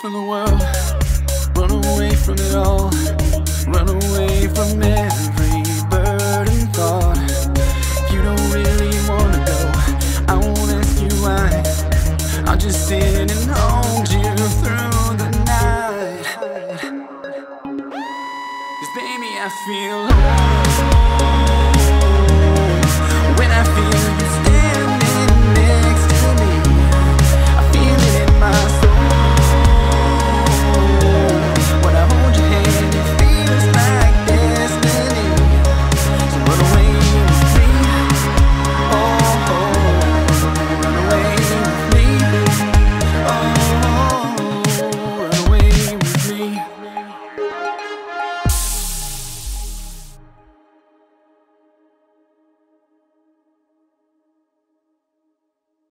from the world, run away from it all, run away from every burden thought. You don't really wanna go, I won't ask you why. I'll just sit and hold you through the night. Cause baby, I feel lost.